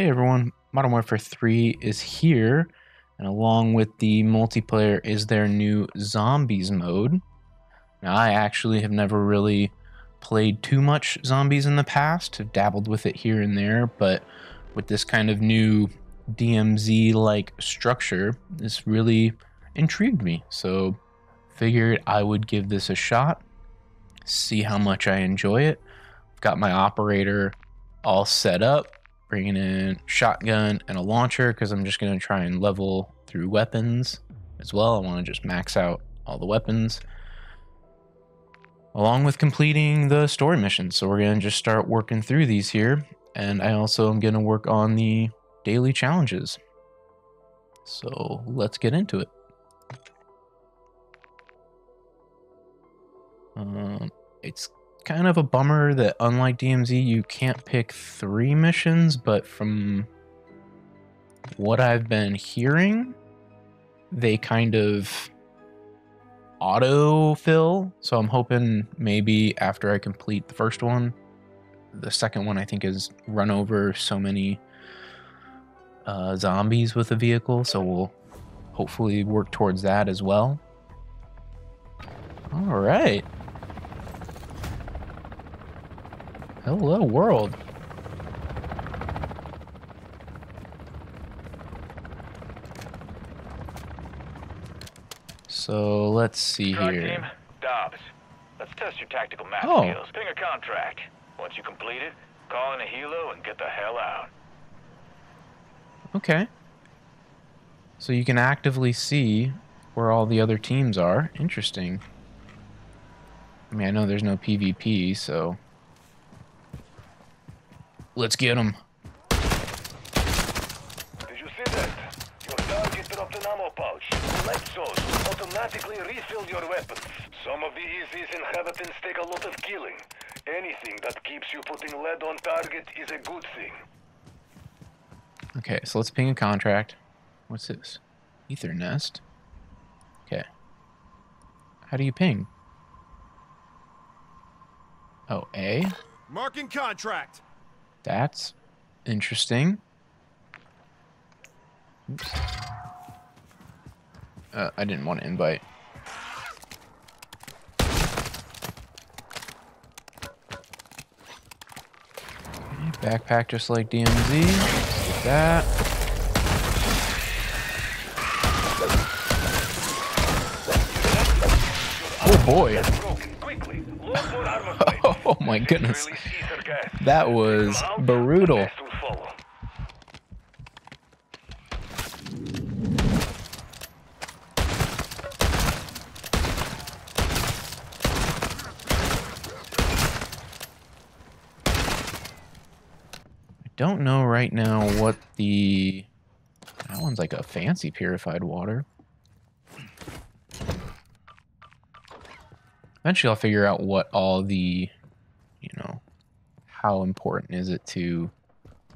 Hey everyone, Modern Warfare 3 is here, and along with the multiplayer is their new Zombies mode. Now, I actually have never really played too much Zombies in the past, have dabbled with it here and there, but with this kind of new DMZ like structure, this really intrigued me. So, figured I would give this a shot, see how much I enjoy it. Got my operator all set up bringing in shotgun and a launcher because I'm just going to try and level through weapons as well. I want to just max out all the weapons along with completing the story missions. So we're going to just start working through these here. And I also am going to work on the daily challenges. So let's get into it. Um, it's kind of a bummer that unlike DMZ, you can't pick three missions, but from what I've been hearing, they kind of auto-fill. So I'm hoping maybe after I complete the first one, the second one I think is run over so many uh, zombies with a vehicle. So we'll hopefully work towards that as well. All right. Hello, world. So let's see here. team, Dobbs. Let's test your tactical map Oh. skills. Ping a contract. Once you complete it, call in a helo and get the hell out. Okay. So you can actively see where all the other teams are. Interesting. I mean, I know there's no PvP, so let's get them. Did you see that? Your target dropped an ammo pouch. Collect those. Automatically refill your weapons. Some of the EZ's inhabitants take a lot of killing. Anything that keeps you putting lead on target is a good thing. Okay, so let's ping a contract. What's this? Aether Nest. Okay. How do you ping? Oh, A? Marking contract. That's interesting. Uh, I didn't want to invite. Backpack just like DMZ. Get that. Oh boy. Oh my goodness. Release aether gas. That was brutal. the rest will follow. don't know right now what the that one's like a fancy purified water. Eventually I'll figure out what all the how important is it to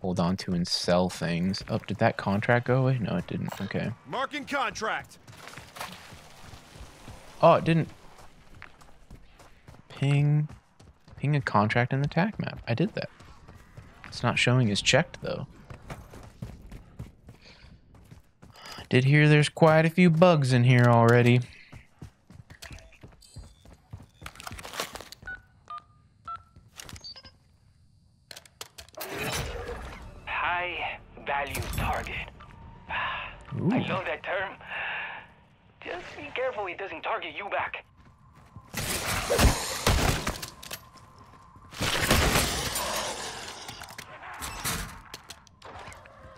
hold on to and sell things. Oh, did that contract go away? No, it didn't. Okay. Marking contract. Oh, it didn't ping ping a contract in the TAC map. I did that. It's not showing as checked though. I did hear there's quite a few bugs in here already. High value target. Ooh. I know that term. Just be careful he doesn't target you back. Not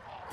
all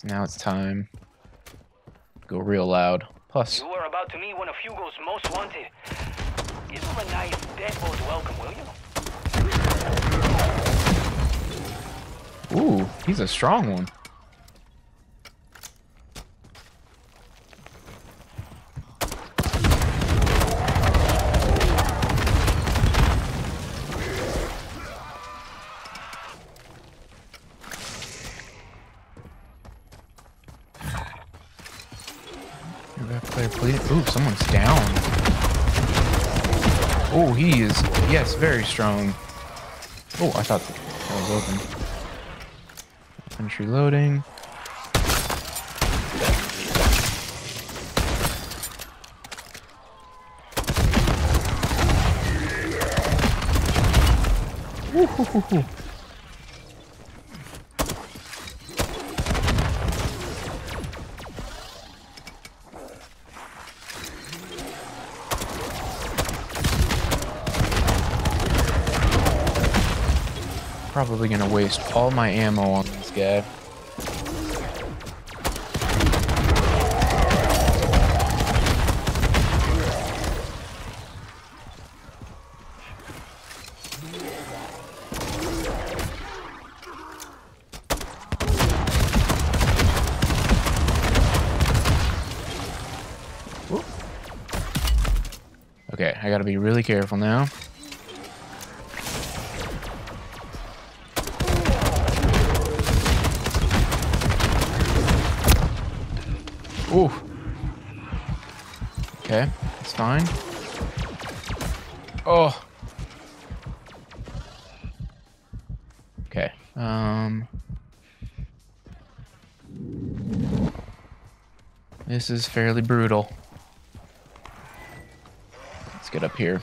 So now it's time. Go real loud. Plus, You are about to meet one of Hugo's most wanted. Give him a nice deadbolt welcome, will you? ooh, he's a strong one. That player pleading. Ooh, someone's down. Oh, he is, yes, very strong. Oh, I thought that was open. Finish reloading. Ooh, Probably gonna waste all my ammo on this guy. Okay, I gotta be really careful now. Oh. Okay. Um. This is fairly brutal. Let's get up here.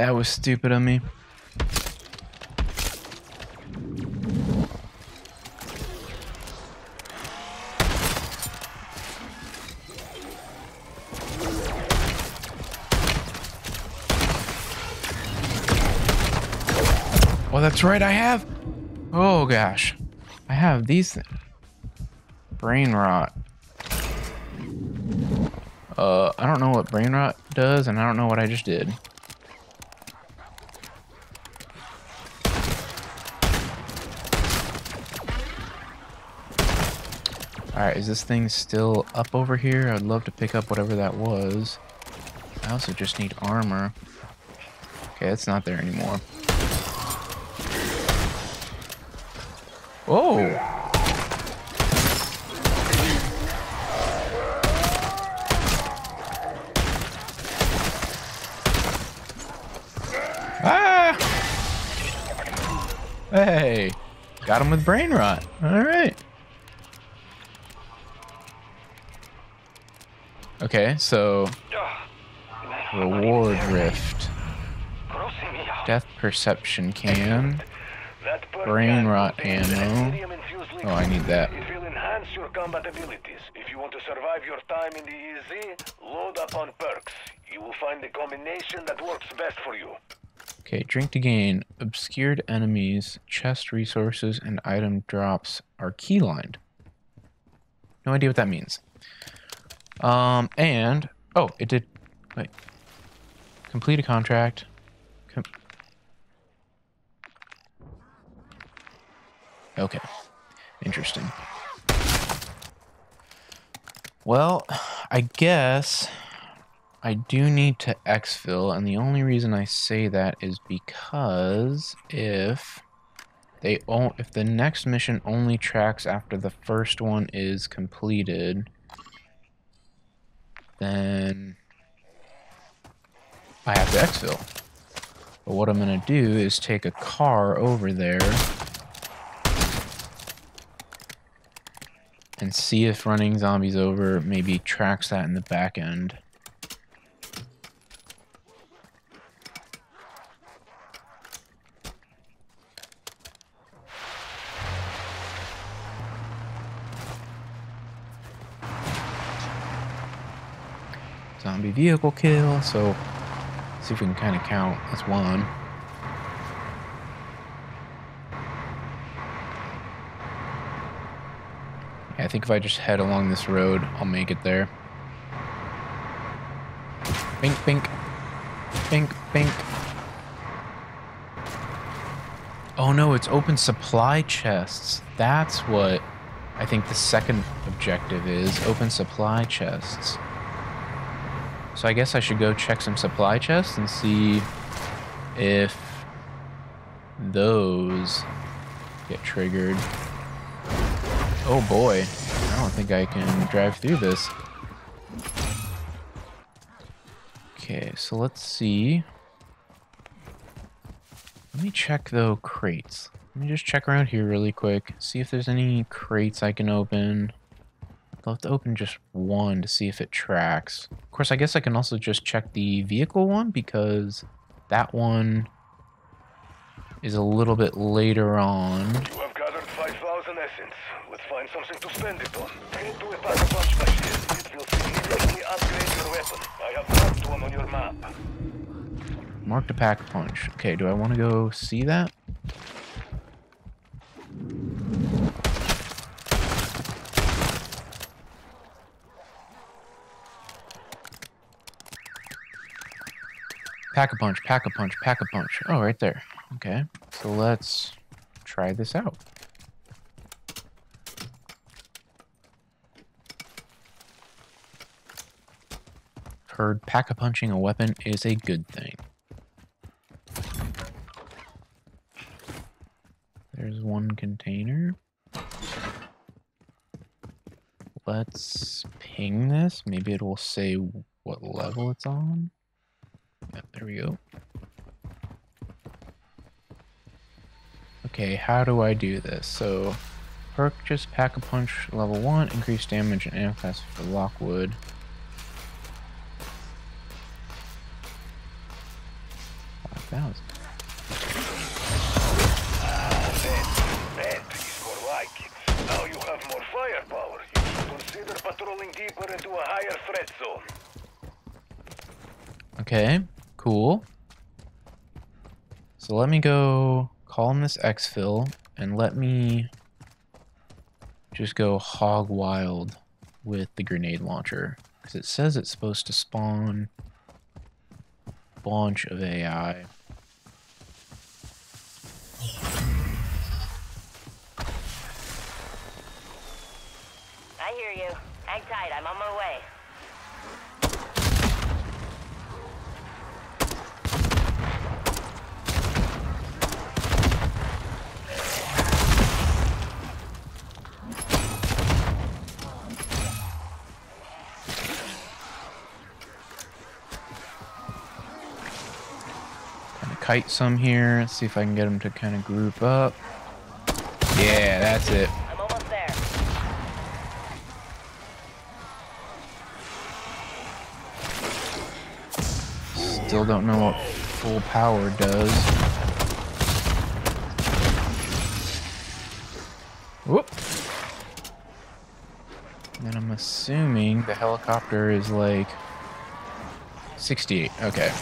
That was stupid of me. Oh, that's right, I have. Oh gosh. I have these things. Brain rot. Uh, I don't know what brain rot does, and I don't know what I just did. Alright, is this thing still up over here? I'd love to pick up whatever that was. I also just need armor. Okay, it's not there anymore. Oh! Ah! Hey! Got him with brain rot. Alright. Okay, so reward rift. Crossing me out. Death perception can. Brain rot ammo. Oh, I need that. It will enhance your combat abilities. If you want to survive your time in the EZ, load up on perks. You will find the combination that works best for you. Okay, drink to gain. Obscured enemies, chest resources, and item drops are keylined. No idea what that means. Um, and oh, it did. Wait. Complete a contract. Com- okay. Interesting. Well, I guess I do need to exfil, and the only reason I say that is because if they if the next mission only tracks after the first one is completed, then I have to exfil. But what I'm gonna do is take a car over there and see if running zombies over maybe tracks that in the back end. Vehicle kill, so see if we can kind of count as one. I think if I just head along this road, I'll make it there. Bink, bink. Bink, bink. Oh no, it's open supply chests. That's what I think the second objective is. Open supply chests. So I guess I should go check some supply chests and see if those get triggered. Oh boy. I don't think I can drive through this. Okay, so let's see. Let me check though crates. Let me just check around here really quick. See if there's any crates I can open. I'll have to open just one to see if it tracks. Of course, I guess I can also just check the vehicle one because that one is a little bit later on. You have gathered 5,000 essence. Let's find something to spend it on. To a pack-a-punch machine. It will significantly upgrade your weapon. I have marked one on your map. Mark the pack punch. Okay, do I want to go see that? Pack a punch, pack a punch, pack a punch. Oh, right there. Okay, so let's try this out. Heard pack a punching a weapon is a good thing. There's one container. Let's ping this. Maybe it will say what level it's on. Yep, there we go. Okay, how do I do this? So, purchase pack a punch level 1, increase damage and ammo class for Lockwood. Five thousand. That is more like it. Now you have more firepower. You should consider patrolling deeper into a higher threat zone. Okay, cool. So let me go call him this exfil and let me just go hog wild with the grenade launcher. Because it says it's supposed to spawn a bunch of AI. I hear you. Hang tight, I'm on my way. Kite some here. See if I can get them to kind of group up. Yeah, that's it. I'm almost there. Still don't know what full power does. Whoop. And I'm assuming the helicopter is like 68. Okay.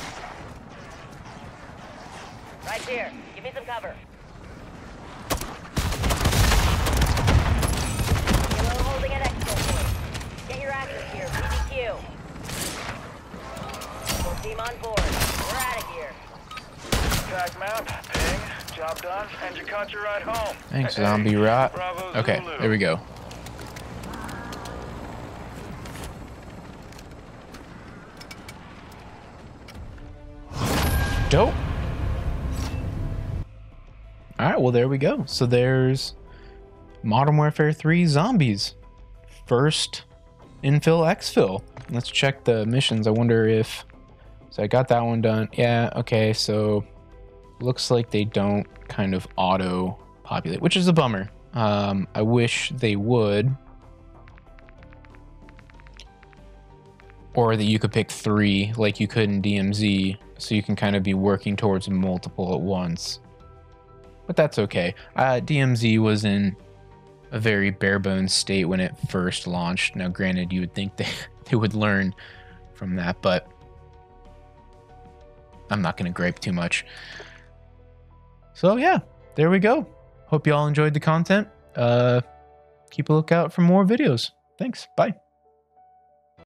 Right here. Give me some cover. Kilo holding at exfil point. Get your actions here, BBQ. Full team on board. We're out of here. TAC map, ping, job done, and you caught your ride home. Thanks, Hey, zombie rot. Bravo Okay, Zulu. there we go. Dope. All right, well there we go. So there's Modern Warfare 3 Zombies. First infill exfil. Let's check the missions. I wonder if so I got that one done. Yeah, okay. So looks like they don't kind of auto populate, which is a bummer. Um, I wish they would. Or that you could pick three like you could in DMZ, so you can kind of be working towards multiple at once. But that's okay. Uh, DMZ was in a very bare bones state when it first launched. Now, granted, you would think they, they would learn from that, but I'm not going to gripe too much. So, yeah, there we go. Hope you all enjoyed the content. Uh, keep a lookout for more videos. Thanks. Bye.